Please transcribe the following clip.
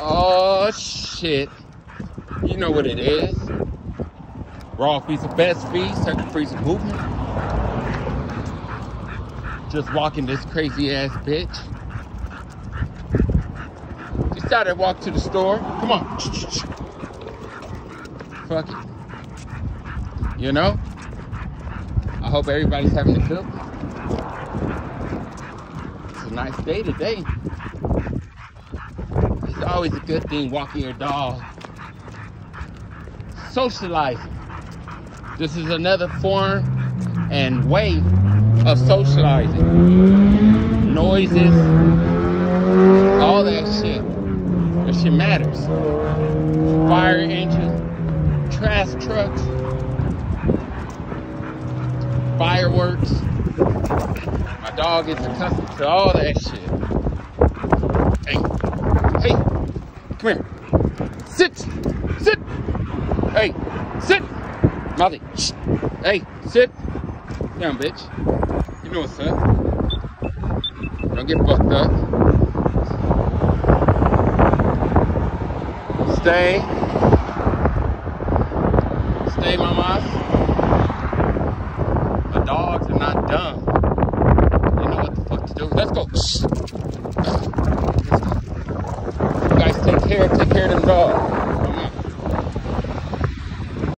Oh shit. You know what it is. Raw feast of best feast, second freeze of movement. Just walking this crazy ass bitch. Decided to walk to the store. Come on. Fuck it. You know? I hope everybody's having a good. It's a nice day today. Always a good thing walking your dog. Socializing. This is another form and way of socializing. Noises, all that shit. That shit matters. Fire engine, trash trucks, fireworks. My dog is accustomed to all that shit. Hey, hey, come. Sit, sit. Hey, sit. Shh. Hey, sit. Down, bitch. You know what's up. Don't get fucked up. Stay. Stay, mamas. The dogs are not dumb. They know what the fuck to do. Let's go. Shh. Let's go. You guys take care, take care of them dogs.